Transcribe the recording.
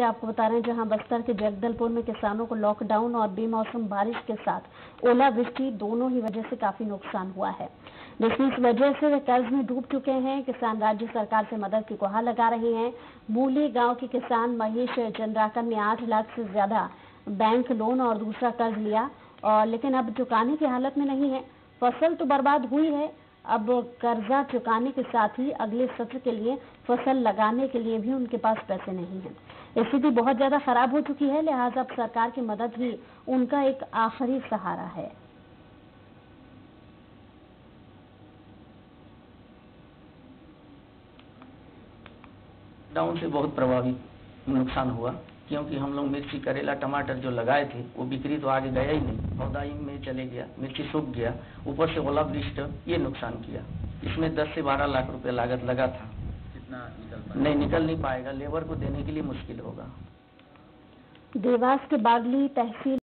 से आपको बता रहे हैं, जहाँ बस्तर के जगदलपुर में किसानों को लॉकडाउन और बेमौसम बारिश के साथ ओलावृष्टि दोनों ही वजह से काफ़ी नुकसान हुआ है। जिसकी इस वजह से वे कर्ज में डूब चुके हैं। किसान राज्य सरकार से मदद की गुहार लगा रहे हैं। मूली गाँव के किसान महेश चंद्राकर ने आठ लाख से ज़्यादा बैंक लोन और दूसरा कर्ज लिया, और लेकिन अब चुकाने की हालत में नहीं है। फ़सल तो बर्बाद हुई है। अब कर्जा चुकाने के साथ ही अगले सत्र के लिए फ़सल लगाने के लिए भी उनके पास पैसे नहीं है। स्थिति बहुत ज़्यादा खराब हो चुकी है, लिहाजा अब सरकार की मदद ही उनका एक आखिरी सहारा है। डाउन से बहुत प्रभावी नुकसान हुआ, क्योंकि हम लोग मिर्ची, करेला, टमाटर जो लगाए थे, वो बिक्री तो आगे गया ही नहीं। पौधा ही में चले गया, मिर्ची सूख गया, ऊपर से ओलावृष्ट, ये नुकसान किया। इसमें 10 से 12 लाख रुपए लागत लगा था। कितना निकल पाएगा? नहीं निकल नहीं पाएगा। लेबर को देने के लिए मुश्किल होगा। देवास के बागली तहसील